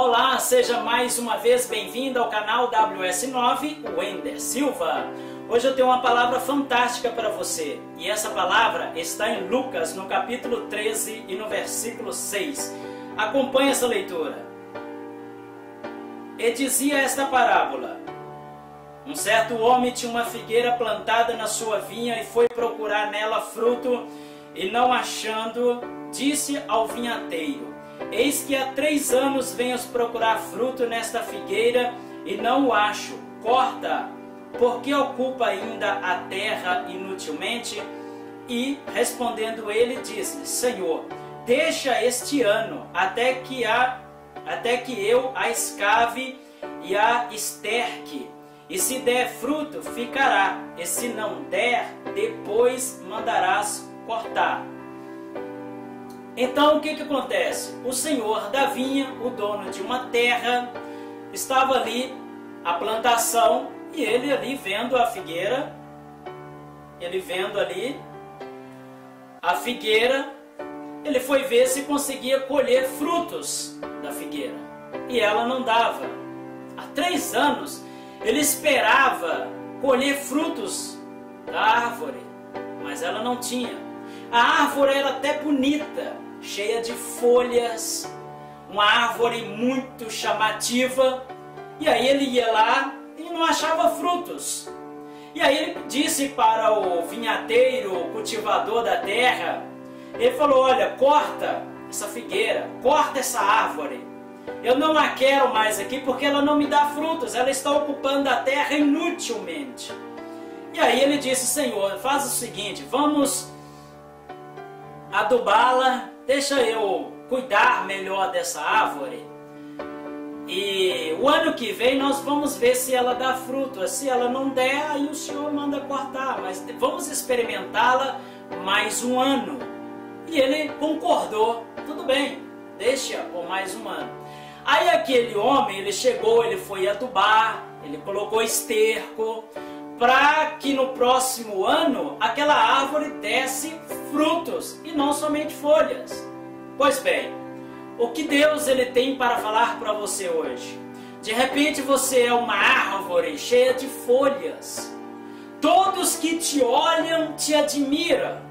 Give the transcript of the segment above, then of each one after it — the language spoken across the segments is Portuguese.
Olá, seja mais uma vez bem-vindo ao canal WS9 Wender Silva. Hoje eu tenho uma palavra fantástica para você e essa palavra está em Lucas, no capítulo 13 e no versículo 6. Acompanhe essa leitura. E dizia esta parábola: Um certo homem tinha uma figueira plantada na sua vinha e foi procurar nela fruto e não achando, disse ao vinhateiro: Eis que há três anos venho procurar fruto nesta figueira e não o acho. Corta, porque ocupa ainda a terra inutilmente? E, respondendo ele, disse: Senhor, deixa este ano até que, a, até que eu a escave e a esterque. E se der fruto, ficará, e se não der, depois mandarás cortar. Então o que, que acontece? O senhor da vinha, o dono de uma terra, estava ali, a plantação, e ele ali vendo a figueira, ele vendo ali a figueira, ele foi ver se conseguia colher frutos da figueira. E ela não dava. Há três anos ele esperava colher frutos da árvore, mas ela não tinha. A árvore era até bonita, cheia de folhas, uma árvore muito chamativa. E aí ele ia lá e não achava frutos. E aí ele disse para o vinhateiro, o cultivador da terra, ele falou: Olha, corta essa figueira, corta essa árvore. Eu não a quero mais aqui porque ela não me dá frutos, ela está ocupando a terra inutilmente. E aí ele disse: Senhor, faz o seguinte, vamos adubá-la deixa eu cuidar melhor dessa árvore. E o ano que vem nós vamos ver se ela dá fruto. Se ela não der, aí o Senhor manda cortar. Mas vamos experimentá-la mais um ano. E ele concordou. Tudo bem, deixa por mais um ano. Aí aquele homem, ele chegou, ele foi adubar, ele colocou esterco, para que no próximo ano aquela árvore desse frutos e não somente folhas. Pois bem, o que Deus ele tem para falar para você hoje? De repente você é uma árvore cheia de folhas. Todos que te olham te admiram.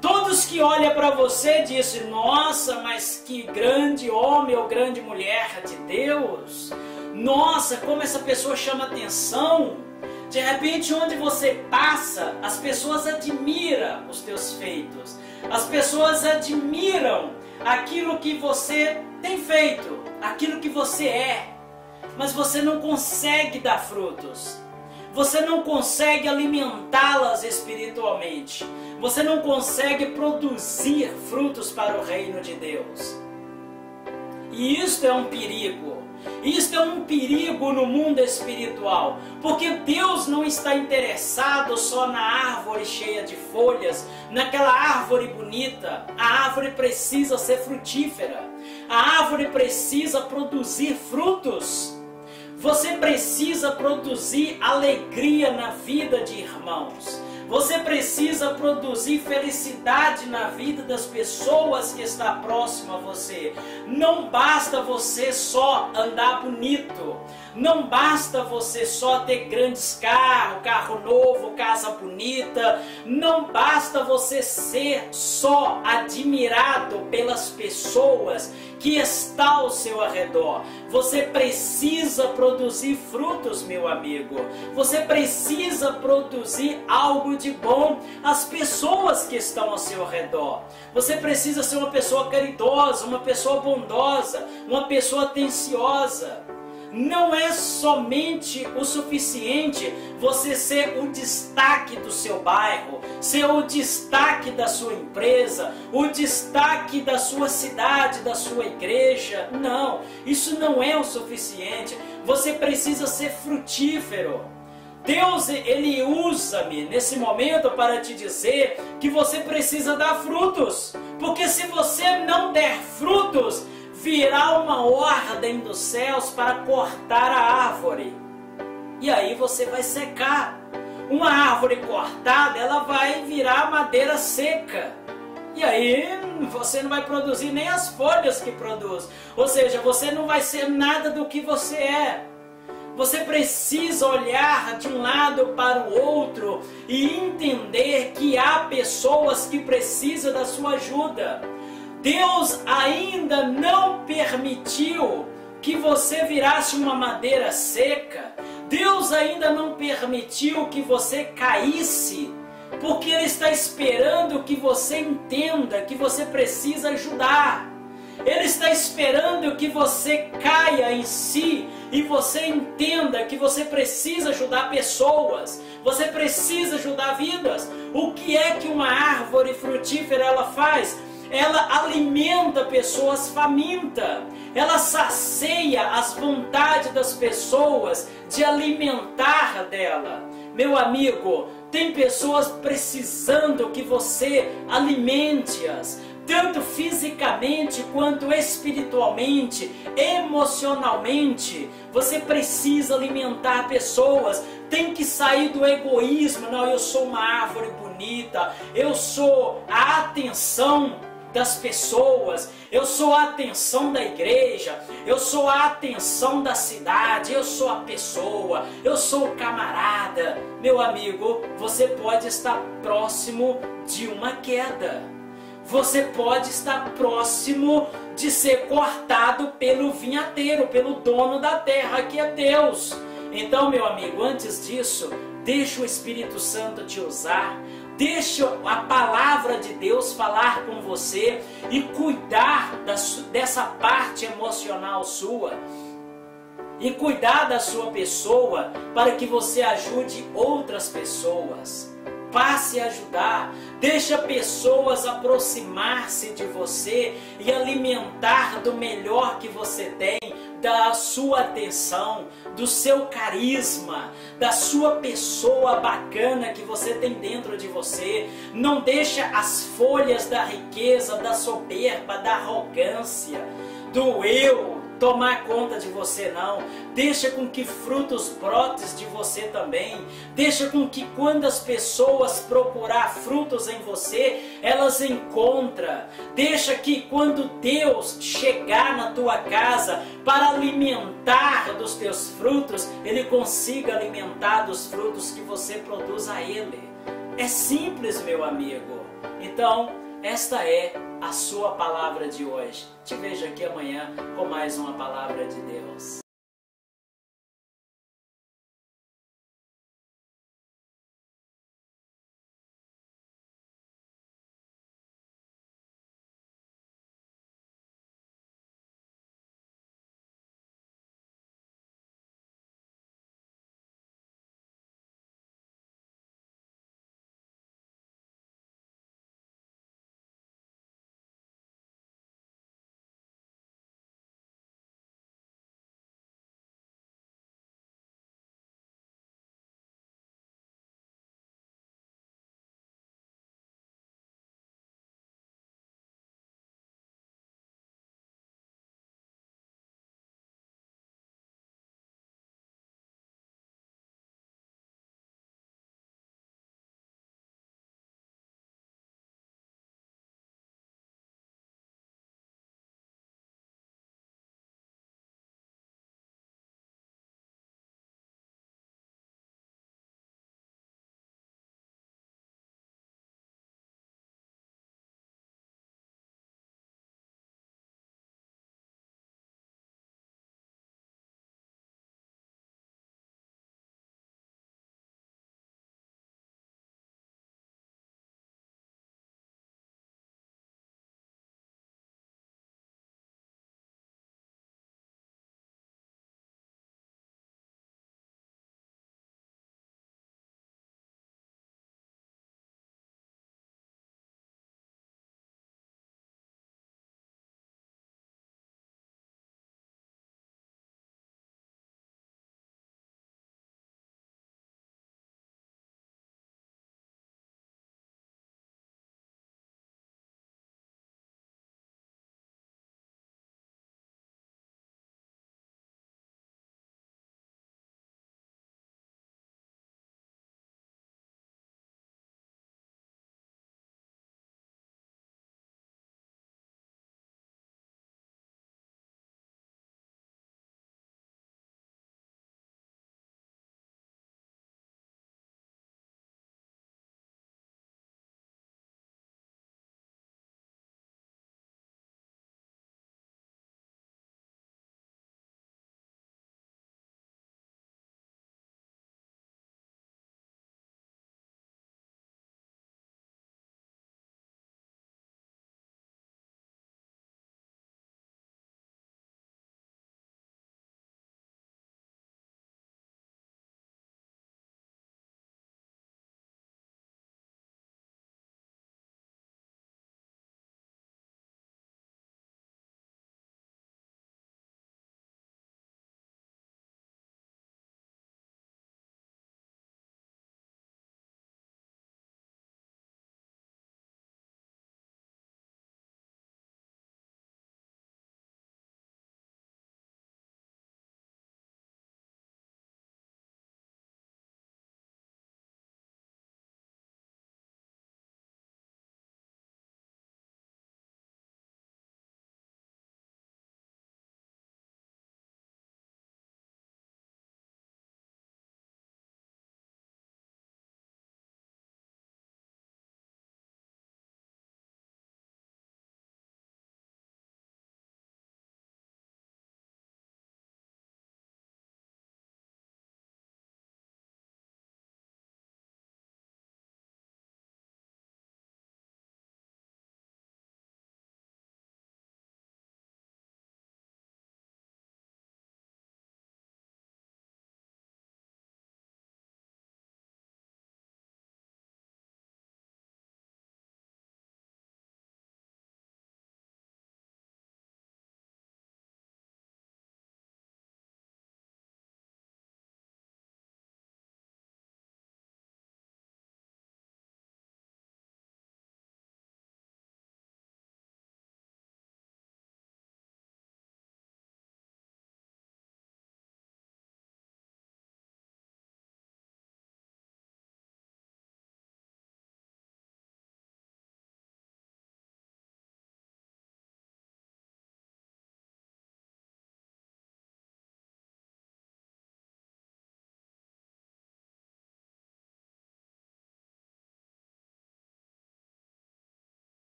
Todos que olham para você dizem: Nossa, mas que grande homem ou grande mulher de Deus! Nossa, como essa pessoa chama atenção! De repente, onde você passa, as pessoas admiram os teus feitos, as pessoas admiram aquilo que você tem feito, aquilo que você é, mas você não consegue dar frutos. Você não consegue alimentá-las espiritualmente. Você não consegue produzir frutos para o reino de Deus. E isto é um perigo. Isto é um perigo no mundo espiritual, porque Deus não está interessado só na árvore cheia de folhas, naquela árvore bonita. A árvore precisa ser frutífera, a árvore precisa produzir frutos. Você precisa produzir alegria na vida de irmãos. Você precisa produzir felicidade na vida das pessoas que está próximo a você. Não basta você só andar bonito. Não basta você só ter grandes carros, carro novo, casa bonita. Não basta você ser só admirado pelas pessoas que está ao seu arredor. Você precisa produzir frutos, meu amigo. Você precisa produzir algo de bom às pessoas que estão ao seu redor. Você precisa ser uma pessoa caridosa, uma pessoa bondosa, uma pessoa atenciosa não é somente o suficiente você ser o destaque do seu bairro, ser o destaque da sua empresa, o destaque da sua cidade, da sua igreja. Não, isso não é o suficiente. Você precisa ser frutífero. Deus, ele usa-me nesse momento para te dizer que você precisa dar frutos. Porque se você não der frutos, virá uma ordem dos céus para cortar a árvore. E aí você vai secar. Uma árvore cortada, ela vai virar madeira seca. E aí você não vai produzir nem as folhas que produz. Ou seja, você não vai ser nada do que você é. Você precisa olhar de um lado para o outro e entender que há pessoas que precisam da sua ajuda. Deus ainda não permitiu que você virasse uma madeira seca. Deus ainda não permitiu que você caísse, porque Ele está esperando que você entenda que você precisa ajudar. Ele está esperando que você caia em si e você entenda que você precisa ajudar pessoas, você precisa ajudar vidas. O que é que uma árvore frutífera ela faz? Ela alimenta pessoas famintas, ela sacia as vontades das pessoas de alimentar dela. Meu amigo, tem pessoas precisando que você alimente-as tanto fisicamente quanto espiritualmente, emocionalmente. Você precisa alimentar pessoas. Tem que sair do egoísmo. Não, eu sou uma árvore bonita. Eu sou a atenção das pessoas, eu sou a atenção da igreja, eu sou a atenção da cidade, eu sou a pessoa, eu sou o camarada. Meu amigo, você pode estar próximo de uma queda. Você pode estar próximo de ser cortado pelo vinhateiro, pelo dono da terra, que é Deus. Então, meu amigo, antes disso, deixa o Espírito Santo te usar, deixa a palavra de Deus falar com você e cuidar dessa parte emocional sua. E cuidar da sua pessoa para que você ajude outras pessoas. Passe a ajudar, deixa pessoas aproximar-se de você e alimentar do melhor que você tem, da sua atenção, do seu carisma, da sua pessoa bacana que você tem dentro de você. Não deixa as folhas da riqueza, da soberba, da arrogância, do eu, tomar conta de você não. Deixa com que frutos brotes de você também. Deixa com que quando as pessoas procurar frutos em você, elas encontram. Deixa que quando Deus chegar na tua casa para alimentar dos teus frutos, ele consiga alimentar dos frutos que você produz a ele. É simples, meu amigo. Então, esta é a sua palavra de hoje. Te vejo aqui amanhã com mais uma palavra de Deus.